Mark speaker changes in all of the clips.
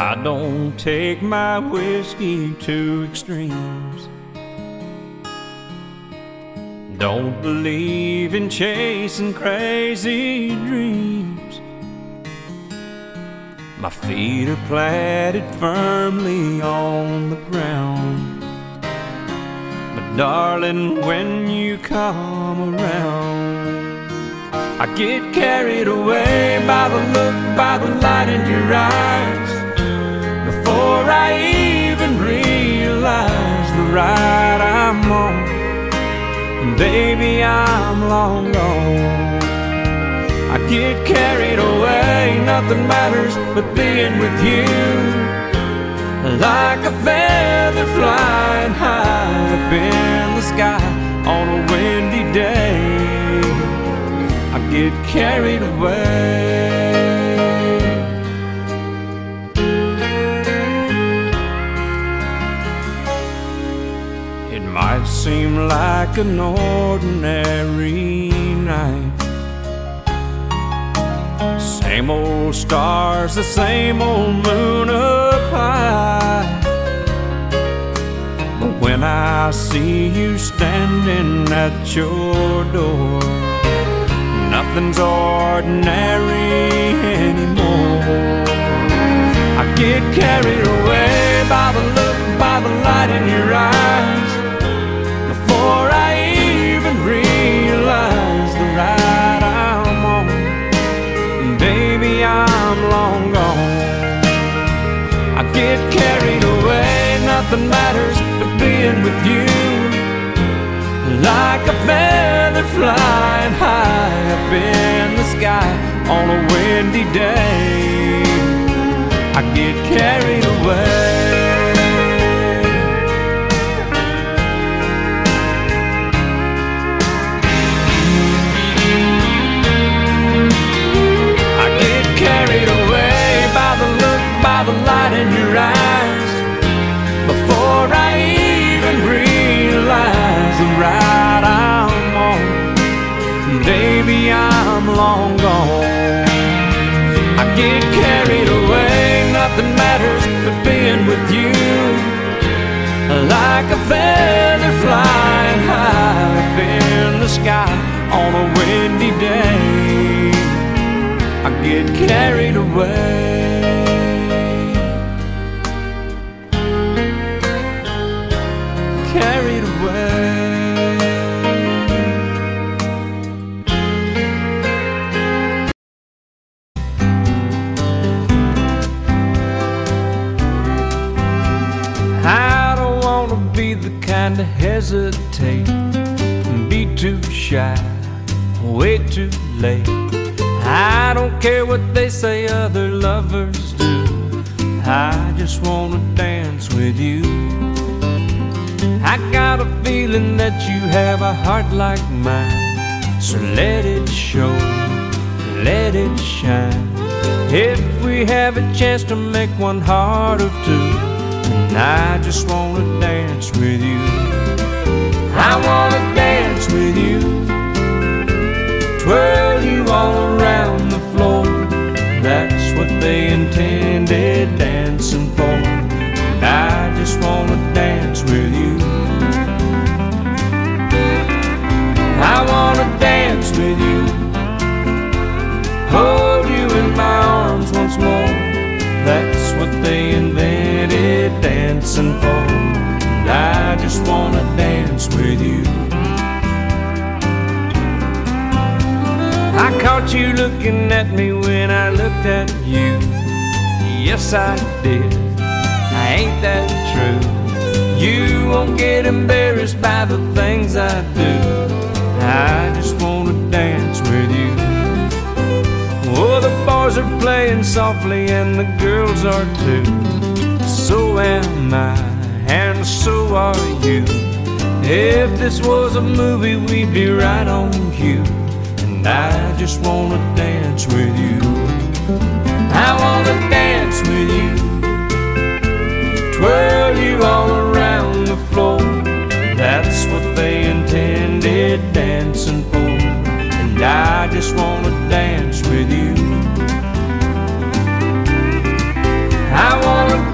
Speaker 1: I don't take my whiskey to extremes. Don't believe in chasing crazy dreams. My feet are planted firmly on the ground. But darling, when you come around, I get carried away by the look, by the light in your eyes. Before I even realize the ride I'm on, baby, I'm long gone. I get carried away, nothing matters but being with you. Like a feather flying high up in the sky on a windy day, I get carried away. Seem like an ordinary night. Same old stars, the same old moon up high. But when I see you standing at your door, nothing's ordinary anymore. I get carried away by the look, by the light in your eyes. Before I even realize the ride I'm on, baby, I'm long gone. I get carried away, nothing matters but being with you. Like a feather flying high up in the sky on a windy day. I get carried away. With you. Like a feather flying high up in the sky on a windy day. I get carried away. I got a feeling that you have a heart like mine. So let it show, let it shine. If we have a chance to make one heart of two, and I just wanna dance with you. I wanna dance with you, twirl you all around And I just wanna dance with you. I caught you looking at me when I looked at you. Yes, I did. I Ain't that true? You won't get embarrassed by the things I do. I just wanna dance with you. Oh, the boys are playing softly and the girls are too. So am I, and so are you. If this was a movie, we'd be right on cue. And I just wanna dance with you. I wanna dance with you. Twirl you all around the floor. That's what they intended dancing for. And I just wanna dance with you. I wanna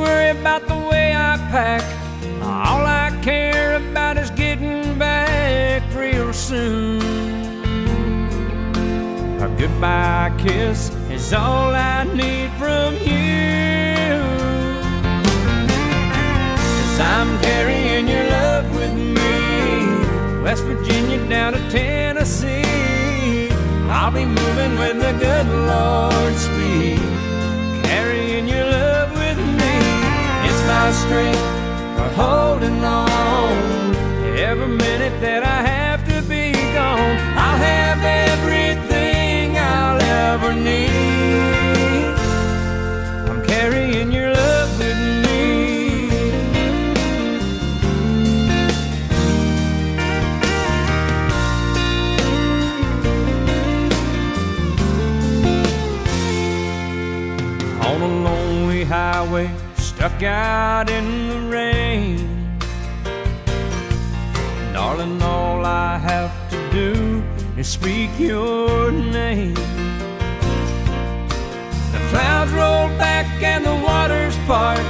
Speaker 1: worry about the way I pack. All I care about is getting back real soon. A goodbye kiss is all I need from you. Cause I'm carrying your love with me. West Virginia down to Tennessee. I'll be moving with the good Lord speed. My strength for holding on. Every minute that I have to be gone, I'll have out in the rain. Darling, all I have to do is speak your name. The clouds roll back and the waters part.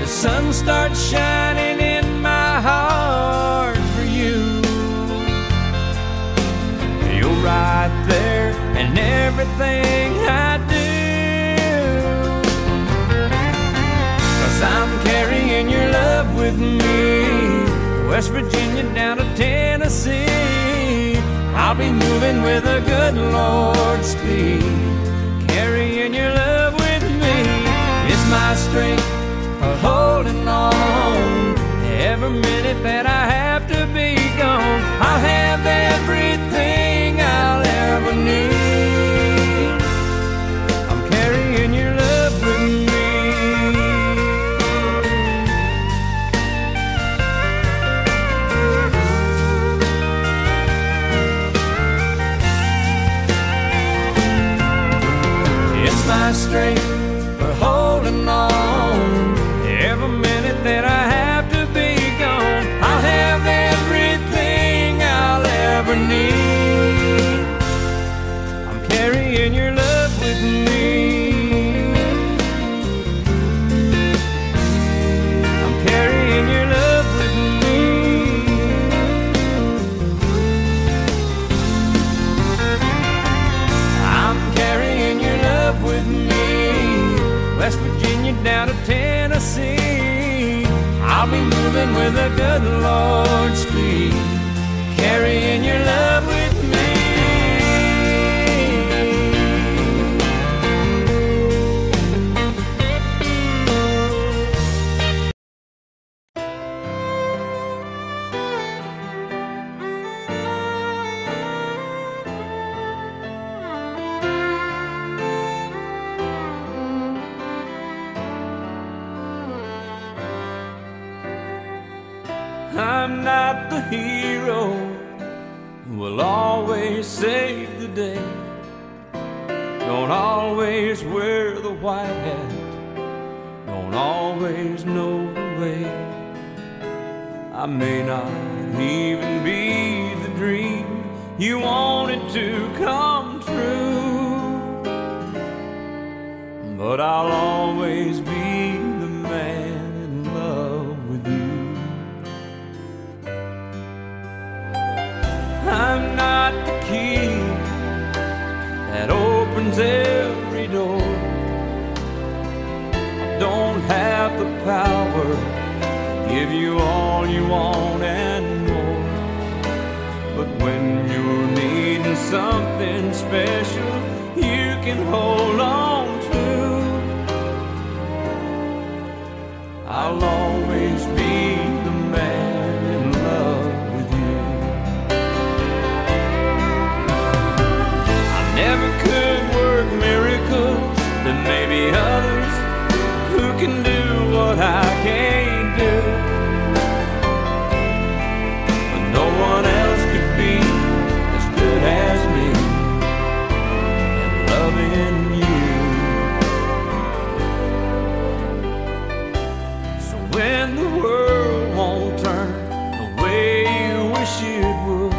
Speaker 1: The sun starts shining in my heart for you. You're right there in everything I with me. West Virginia down to Tennessee. I'll be moving with a good Lord's speed. Carrying your love with me. It's my strength for holding on. Every minute that strength with a good Lord's speed. Carrying your love Don't always wear the white hat, don't always know the way. I may not even be the dream you wanted to come true, but I'll always be the man in love with you. I'm not the key that opens every door. I don't have the power to give you all you want and more. But when you're needing something special, you can hold on to. I'll always be the man what I can't do. But no one else could be as good as me in loving you. So when the world won't turn the way you wish it would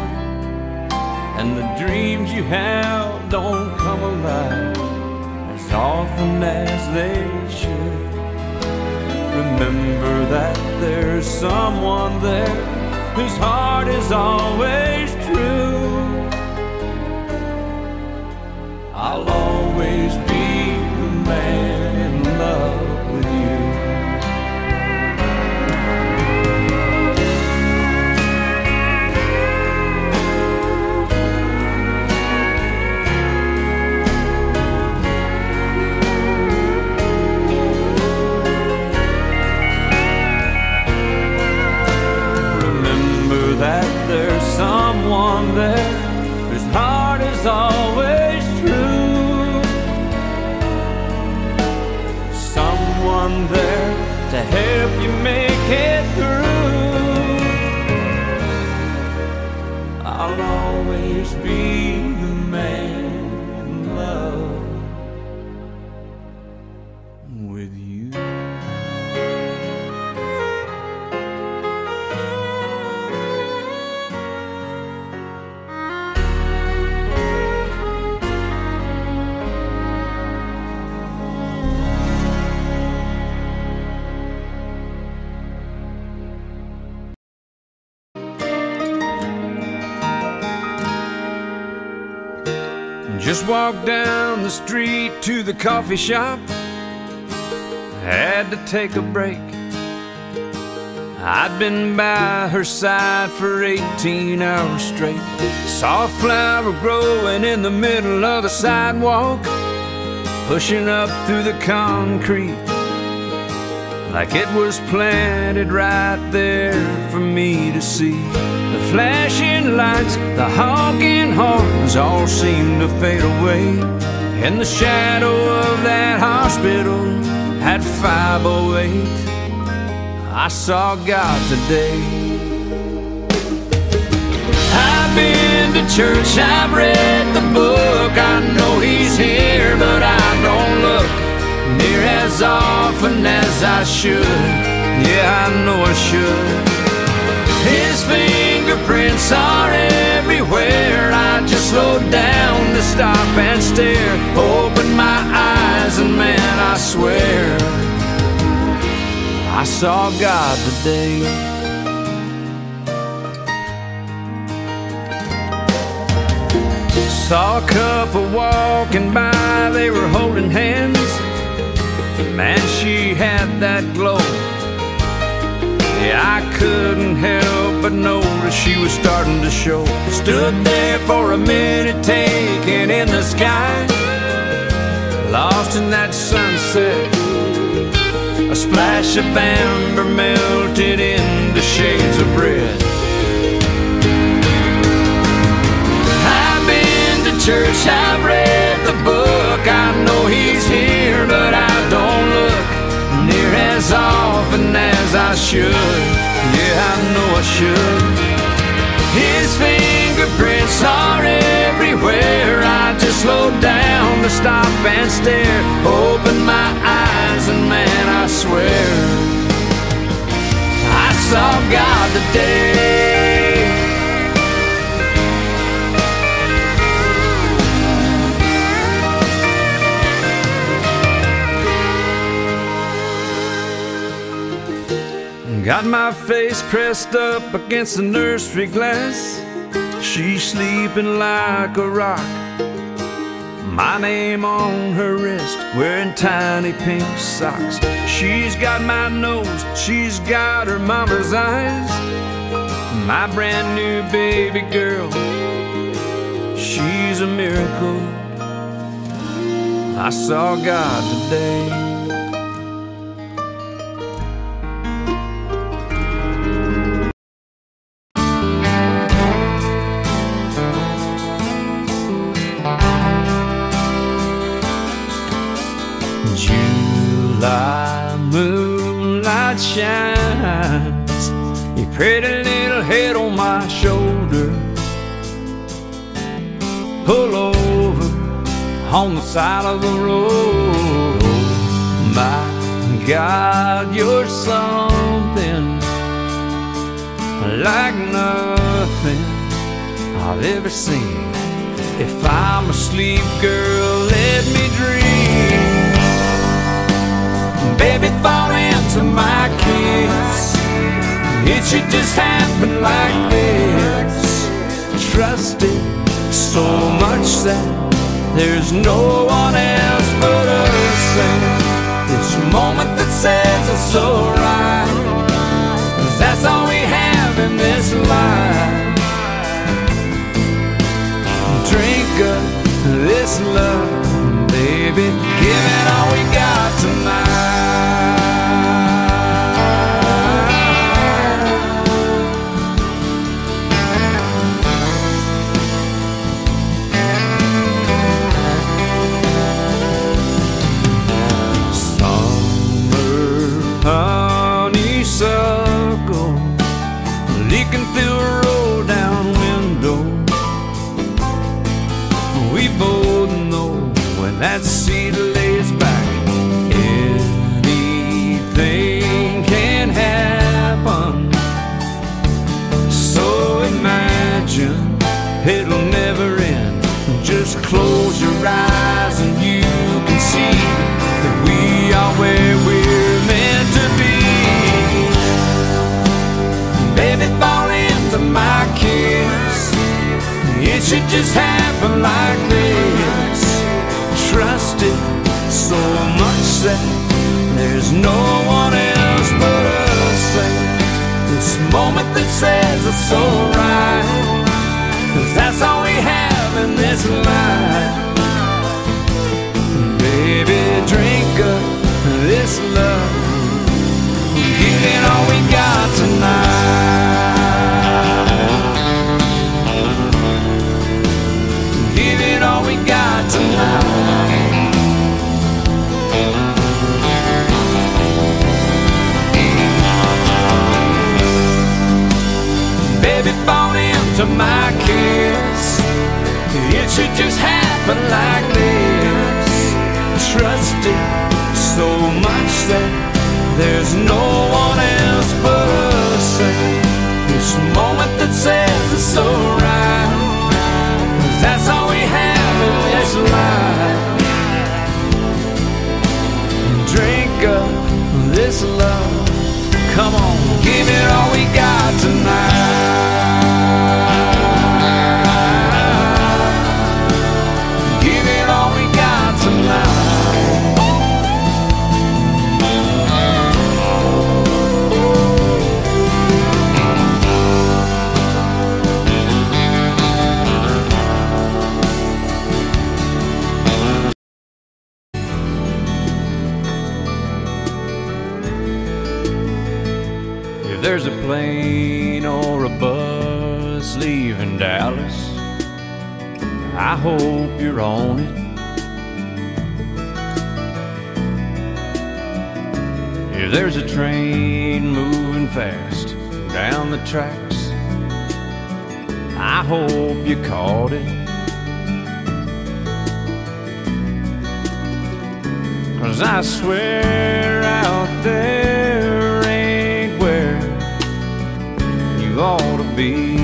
Speaker 1: and the dreams you have don't come alive as often as Remember that there's someone there whose heart is always be walked down the street to the coffee shop. Had to take a break. I'd been by her side for 18 hours straight. Saw a flower growing in the middle of the sidewalk, pushing up through the concrete like it was planted right there for me to see. The flashing lights, the honking horns all seemed to fade away. In the shadow of that hospital at 508, I saw God today. I've been to church, I've read the book, I know He's here, but I don't look near as often as I should. Yeah, I know I should. His fingerprints are everywhere. I just slowed down to stop and stare. Open my eyes, and man, I swear I saw God today. Saw a couple walking by, they were holding hands. Man, she had that glow. Yeah, I couldn't help but notice she was starting to show. Stood there for a minute, taking in the sky. Lost in that sunset. A splash of amber melted into shades of red. I've been to church, I've read the book. I know he's here, but I don't look as often as I should. Yeah, I know I should. His fingerprints are everywhere. I just slowed down to stop and stare. Open my eyes, and man, I swear, I saw God today. Got my face pressed up against the nursery glass. She's sleeping like a rock. My name on her wrist, wearing tiny pink socks. She's got my nose, she's got her mama's eyes. My brand new baby girl, she's a miracle. I saw God today. On the side of the road My God, you're something Like nothing I've ever seen If I'm asleep, girl, let me dream Baby, fall into my kiss. It should just happen like this. Trust it so much that there's no one else but us. Should just happen like this. Trust it so much that there's no one else but us. And this moment that says it's alright. Cause that's all we have in this life. Baby, drink up this love. Give it all we got tonight. Baby, fall into my kiss. It should just happen like this. Trust it so much that there's no one else but us. This moment that says it's alright. Come on, give it all we got tonight. Tracks, I hope you caught it. Cause I swear out there ain't where you ought to be.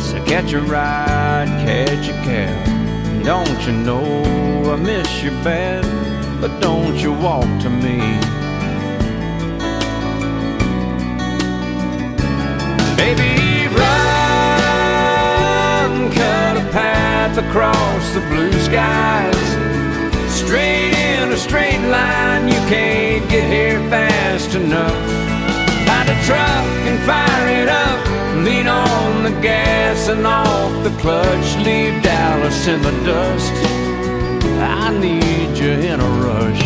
Speaker 1: So catch a ride, catch a cab. Don't you know I miss you bad? But don't you walk to me. Baby, run, cut a path across the blue skies. Straight in a straight line, you can't get here fast enough. Find a truck and fire it up. Lean on the gas and off the clutch. Leave Dallas in the dust. I need you in a rush.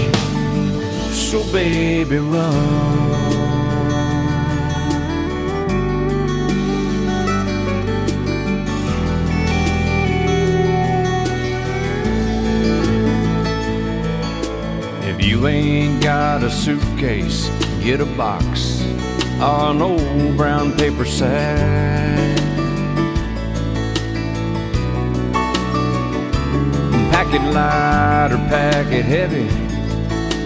Speaker 1: So, baby, run. If you ain't got a suitcase, get a box or an old brown paper sack. Pack it light or pack it heavy.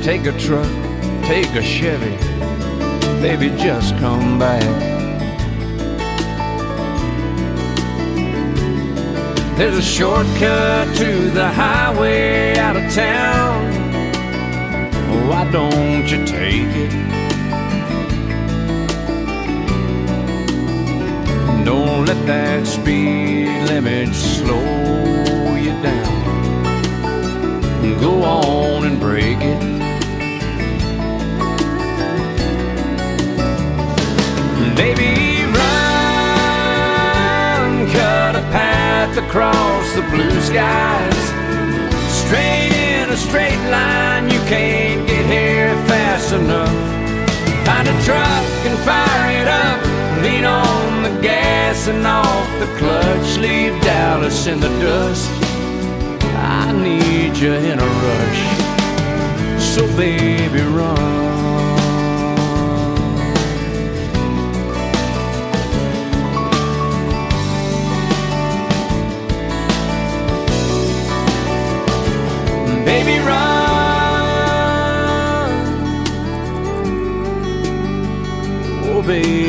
Speaker 1: Take a truck, take a Chevy. Baby, just come back. There's a shortcut to the highway out of town. Why don't you take it? Don't let that speed limit slow you down. Go on and break it. Baby, run, cut a path across the blue skies. Straight in a straight line, you can't get here fast enough. Find a truck and fire it up. Lean on the gas and off the clutch. Leave Dallas in the dust. I need you in a rush. So, baby, run. Baby, run. Oh, baby,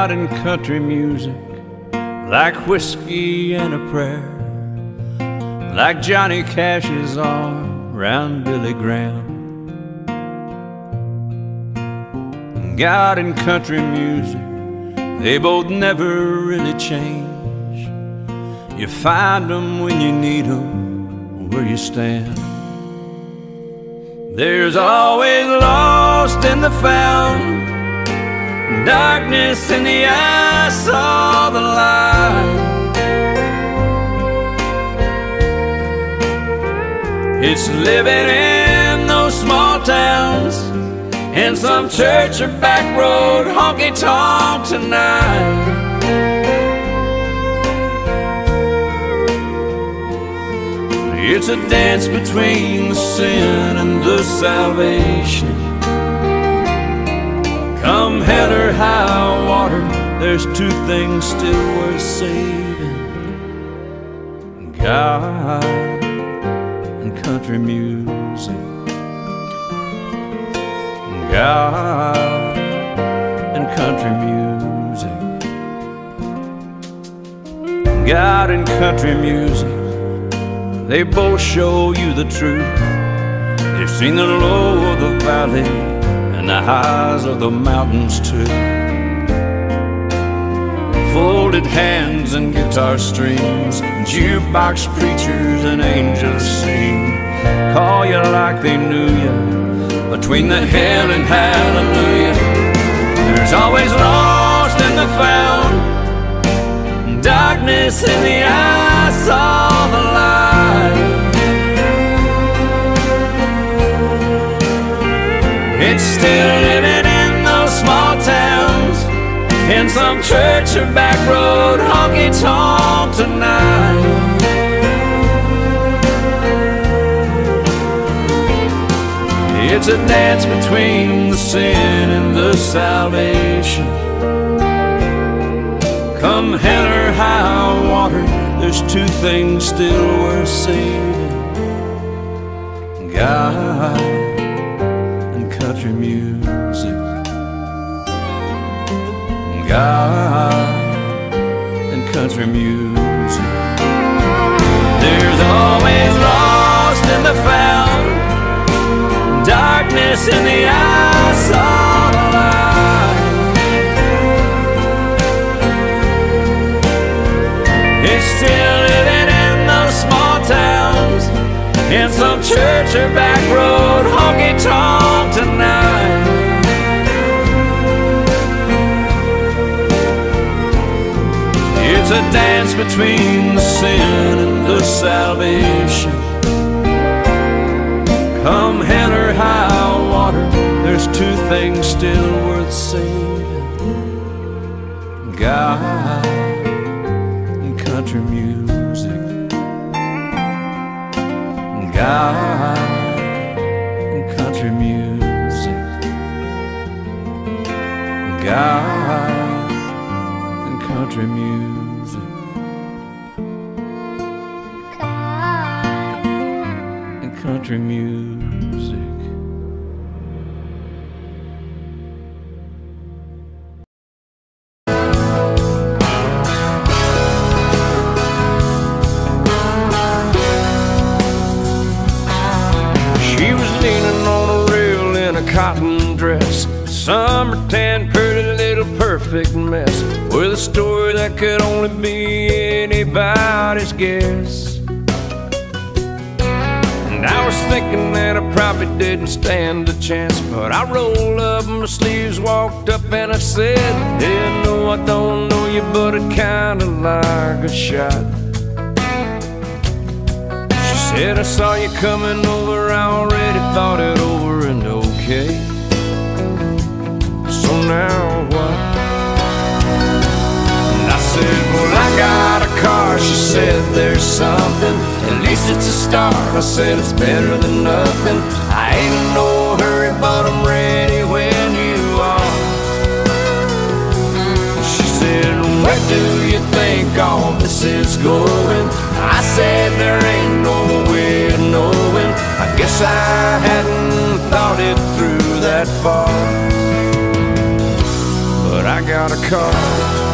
Speaker 1: God and country music, like whiskey and a prayer, like Johnny Cash's arm round Billy Graham. God and country music, they both never really change. You find them when you need them, where you stand. There's always lost in the found. Darkness in the eye saw the light. It's living in those small towns, in some church or back road honky tonk tonight. It's a dance between the sin and the salvation. Come hell or high water, there's two things still worth saving God and country music. God and country music. God and country music, they both show you the truth. They've seen the low of the valley the highs of the mountains too. Folded hands and guitar strings, jukebox preachers and angels sing. Call you like they knew you between the hell and hallelujah. There's always lost and the found. darkness in the eyes of the It's still living in those small towns, in some church or back road honky tonk tonight. It's a dance between the sin and the salvation. Come hell or high water, there's two things still worth saving God God and country music. There's always lost in the found, darkness in the eyes of the light. Still living in those small towns, in some church or back road honky tonk It's a dance between the sin and the salvation. Come hell or high water, there's two things still worth saving God and country music. God and country music. God and country music. Country music. She was leaning on a rail in a cotton dress. Summer tan, pretty little perfect mess. With a story that could only be anybody's guess. Thinking that I probably didn't stand a chance. But I rolled up my sleeves, walked up, and I said, Hey, no, I don't know you, but it kinda like a shot. She said, I saw you coming over, I already thought it over and okay. So now what? And I said, Well, I got a car. She said, There's something, at least it's a start. I said, It's better than nothing. I ain't in no hurry, but I'm ready when you are. She said, Where do you think all this is going? I said, There ain't no way of knowing. I guess I hadn't thought it through that far. But I got a car.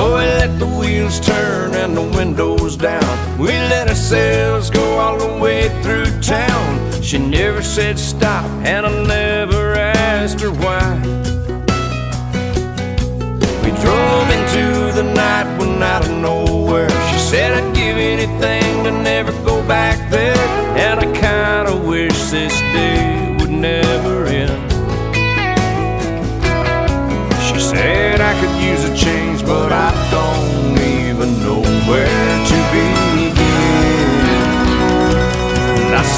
Speaker 1: So we let the wheels turn and the windows down. We let ourselves go all the way through town. She never said stop, and I never asked her why. We drove into the night when out of nowhere. She said I'd give anything to never go back there.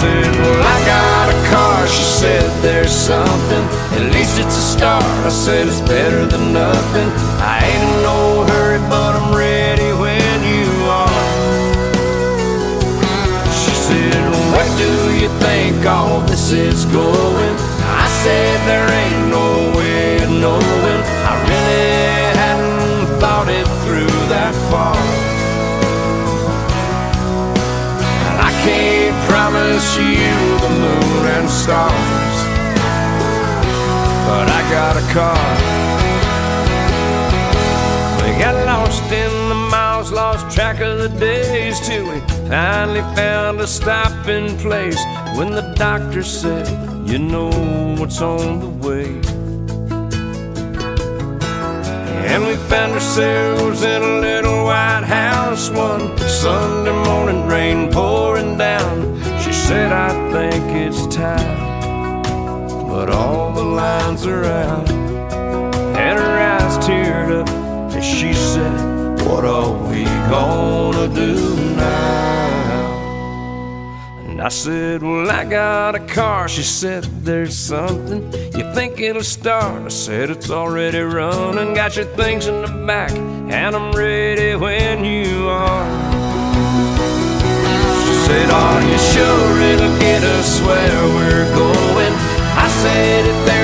Speaker 1: Said, Well, I got a car. She said, There's something, at least it's a start. I said, It's better than nothing. I ain't in no hurry, but I'm ready when you are. She said, Where do you think all this is going? I said, There ain't no way knowing. Promise you the moon and stars, but I got a car. We got lost in the miles, lost track of the days till we finally found a stopping place. When the doctor said, You know what's on the way. And we found ourselves in a little white house one Sunday morning, rain pouring down. Said, I think it's time, but all the lines are out. And her eyes teared up as she said, What are we gonna do now? And I said, Well, I got a car. She said, There's something you think it'll start. I said, It's already running. Got your things in the back, and I'm ready when you are. Said, Are you sure it'll get us where we're going? I said, If there's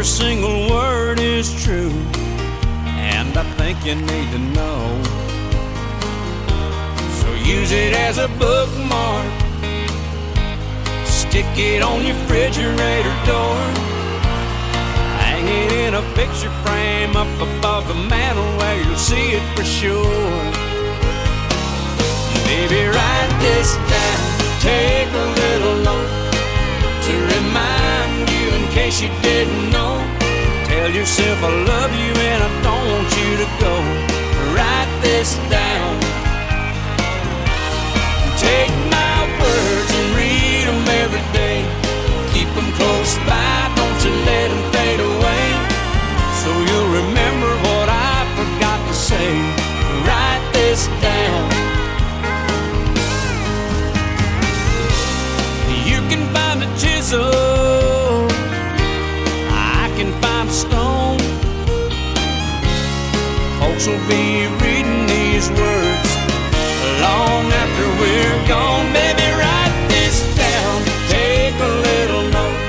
Speaker 1: every single word is true. And I think you need to know. So use it as a bookmark. Stick it on your refrigerator door. Hang it in a picture frame up above the mantel where you'll see it for sure. Baby, write this down. Take a little note to remind you in case you didn't know. Tell yourself I love you and I don't want you to go. Write this down. Take my words and read them every day. Keep them close by, don't you let them fade away. So you'll remember what I forgot to say. Write this down. Folks will be reading these words long after we're gone. Baby, write this down. Take a little note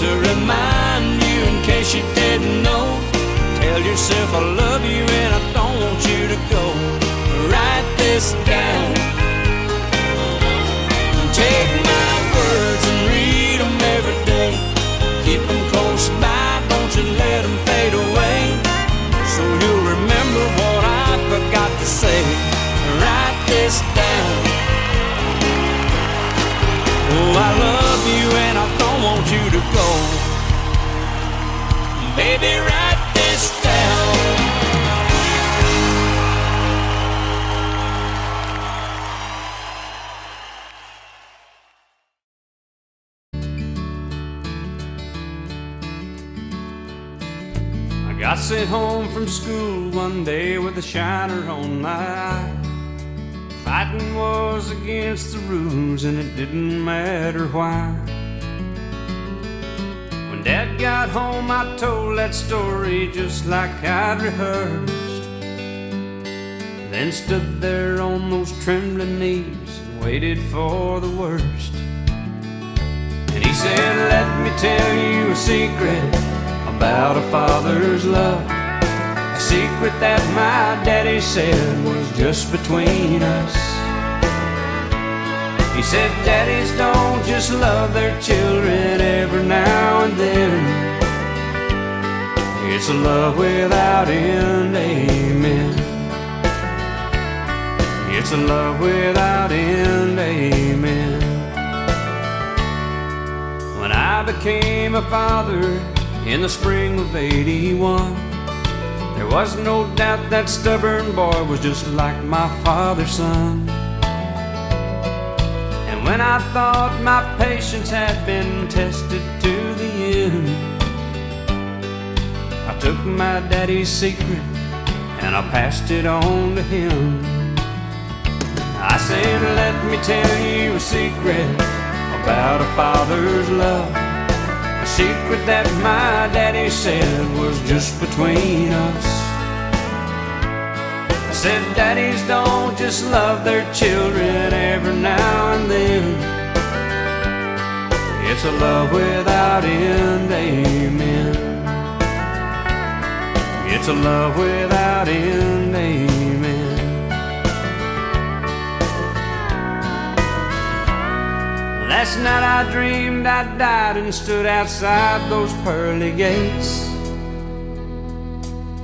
Speaker 1: to remind you in case you didn't know. Tell yourself I love you and I don't want you to go. Write this down. From school one day with a shiner on my eye. Fighting was against the rules and it didn't matter why. When Dad got home, I told that story just like I'd rehearsed. Then stood there on those trembling knees and waited for the worst. And he said, Let me tell you a secret about a father's love. A secret that my daddy said was just between us. He said daddies don't just love their children every now and then. It's a love without end, amen. It's a love without end, amen. When I became a father in the spring of 81, there was no doubt that stubborn boy was just like my father's son. And when I thought my patience had been tested to the end, I took my daddy's secret and I passed it on to him. I said, let me tell you a secret about a father's love. A secret that my daddy said was just between us. I said, daddies don't just love their children every now and then. It's a love without end, amen. It's a love without end, Last night I dreamed I died and stood outside those pearly gates.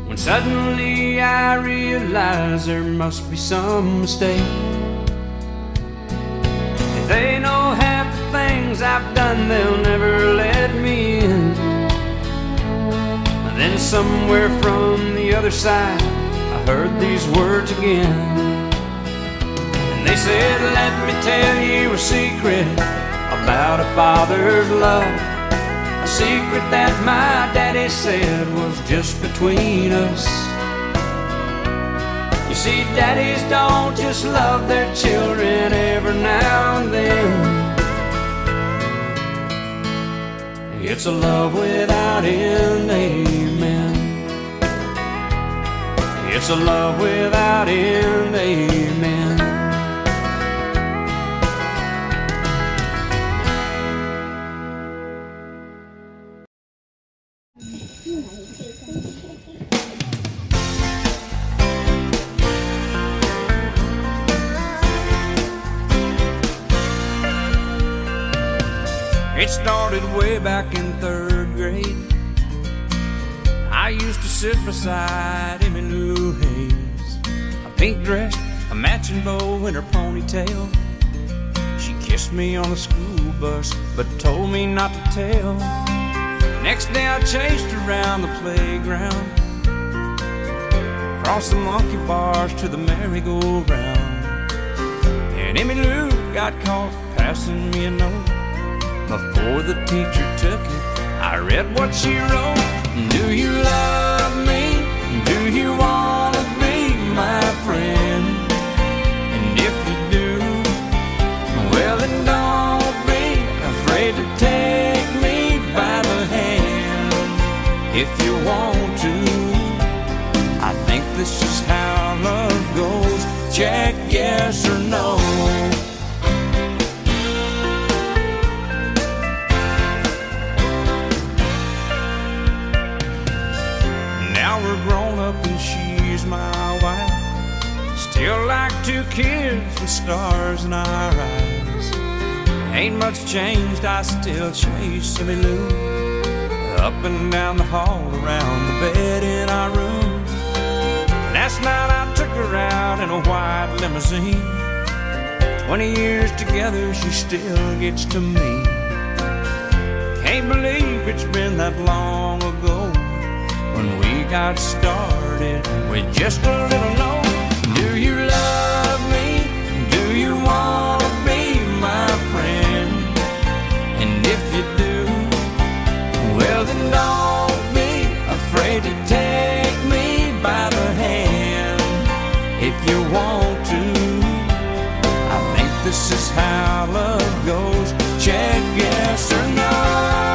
Speaker 1: When suddenly I realized there must be some mistake. If they know half the things I've done, they'll never let me in. And Then somewhere from the other side, I heard these words again. And they said, Let me tell you a secret about a father's love. A secret that my daddy said was just between us. You see, daddies don't just love their children every now and then. It's a love without end, amen. It's a love without end, amen. Way back in third grade. I used to sit beside Emmy Lou Hayes, a pink dress, a matching bow in her ponytail. She kissed me on the school bus, but told me not to tell. Next day I chased around the playground, across the monkey bars to the merry-go-round. And Emmy Lou got caught passing me a note. Before the teacher took it, I read what she wrote. Do you love me? Do you want to be my friend? And if you do, well, then don't be afraid to take me by the hand. If you want to, I think this is how love goes. Check yes or no. She's my wife. Still like two kids with stars in our eyes. Ain't much changed, I still chase Emmy Lou. Up and down the hall, around the bed in our room. Last night I took her out in a white limousine. Twenty years together, she still gets to me. Can't believe it's been that long ago when we got started with just a little note. Do you love me? Do you want to be my friend? And if you do, well then don't be afraid to take me by the hand. If you want to, I think this is how love goes. Check yes or no.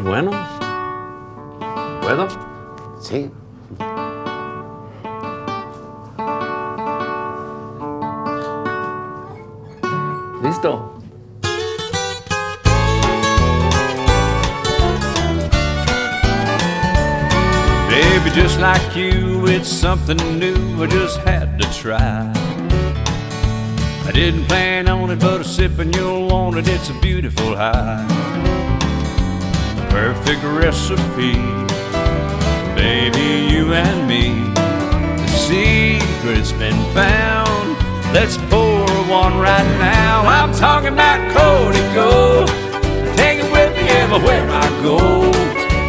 Speaker 2: Bueno. ¿Puedo?
Speaker 3: Sí.
Speaker 2: Listo.
Speaker 1: Baby, just like you, it's something new I just had to try. I didn't plan on it, but a sip and you'll want it. It's a beautiful high. Perfect recipe, baby, you and me. The secret's been found. Let's pour one right now. I'm talking about Cody Gold. Take it with me everywhere I go.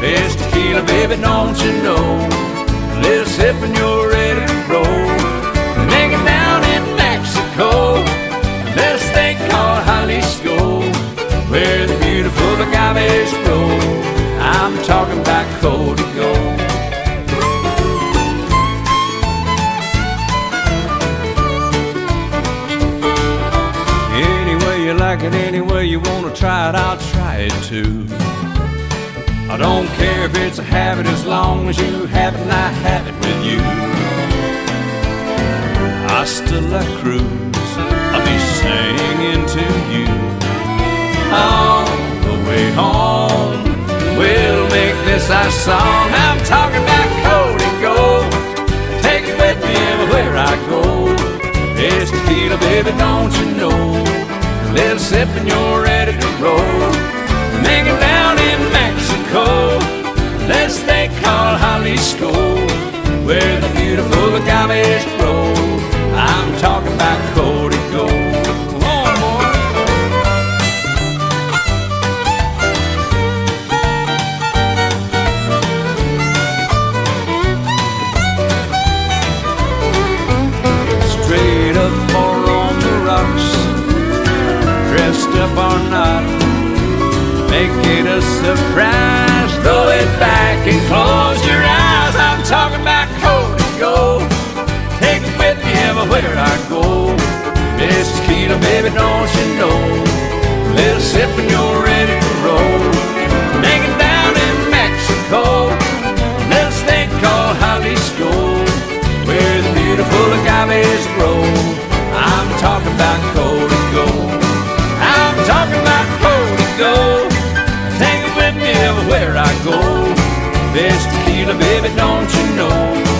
Speaker 1: It's tequila, baby, don't you know? A little sip and you're ready to roll. Make it down in Mexico. This thing called Jalisco, where agaves grow. I'm talking about Cody Gold. Any way you like it, any way you wanna try it, I'll try it too. I don't care if it's a habit as long as you have it and I have it with you. Hasta la Cruz, I'll be singing to you. Way home, we'll make this our song. I'm talking about Cody Gold. Take it with me everywhere I go. It's tequila, baby, don't you know? A little sip and you're ready to roll. Make it down in Mexico. This they call Jalisco, where the beautiful agaves grow. I'm talking about Cody It a surprise, throw it back and close your eyes. I'm talking about and Gold. Take it with me everywhere I go. Miss Tequila, baby, don't you know? Little sip and you're ready to roll. Make it down in Mexico. Little state called Jalisco, where the beautiful agaves grow. I'm talking about and Gold. I'm talking everywhere I go. This tequila, baby, don't you know?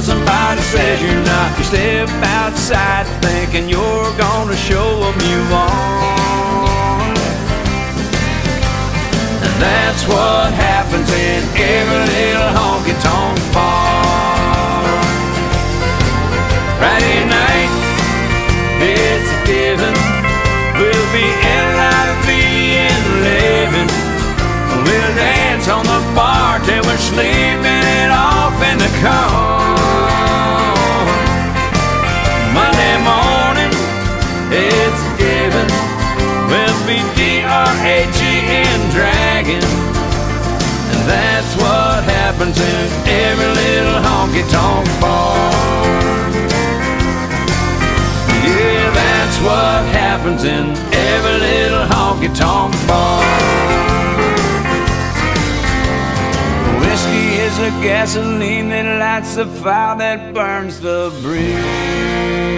Speaker 1: Bulletproof somebody says you're not. You step outside thinking you're gonna show them you are. And that's what happens in every little honky tonk bar. In every little honky-tonk bar. Yeah, that's what happens in every little honky-tonk bar. Whiskey is the gasoline that lights the fire that burns the bridge.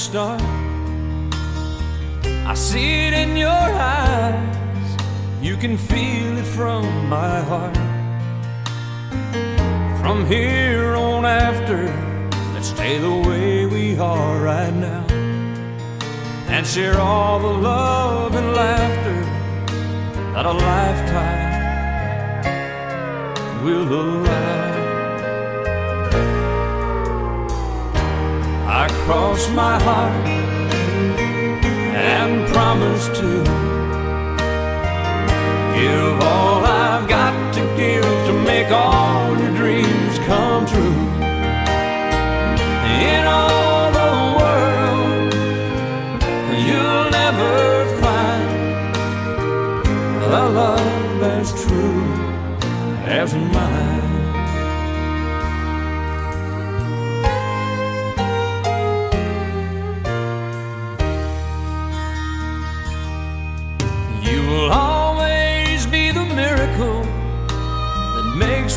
Speaker 1: Start. I see it in your eyes. You can feel it from my heart. From here on after, let's stay the way we are right now. And share all the love and laughter that a lifetime will allow. I cross my heart and promise to give all I've got to give to make all your dreams come true.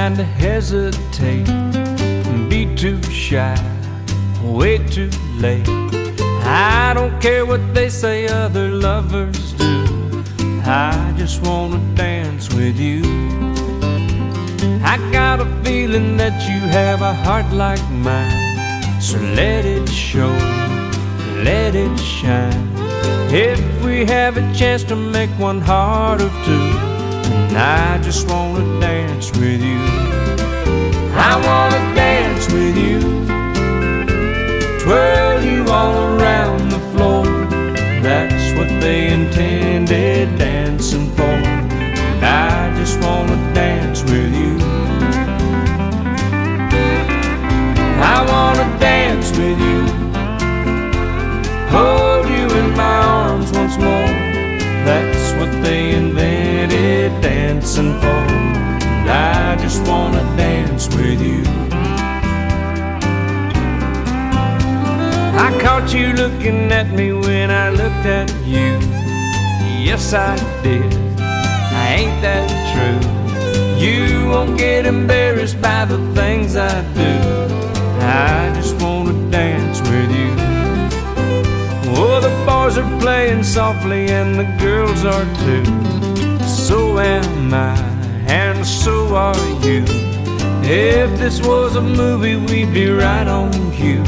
Speaker 1: kind to hesitate and be too shy, way too late. I don't care what they say other lovers do. I just wanna dance with you. I got a feeling that you have a heart like mine, so let it show, let it shine. If we have a chance to make one heart of two, I just wanna dance with you. I wanna dance with you, twirl you all around And I just wanna dance with you. I caught you looking at me when I looked at you. Yes, I did. I Ain't that true? You won't get embarrassed by the things I do. I just wanna dance with you. Oh, the boys are playing softly and the girls are too. So am I, and so are you. If this was a movie, we'd be right on cue.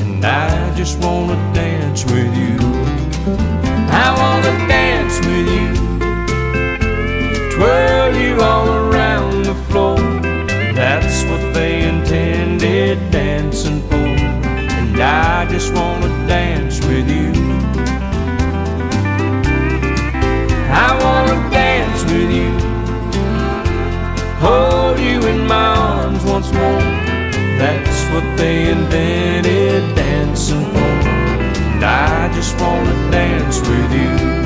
Speaker 1: And I just wanna dance with you. I wanna dance with you. Twirl you all around the floor. That's what they intended dancing for. And I just wanna dance with you. What they invented dancing for. And I just wanna dance with you.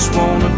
Speaker 1: Just wanna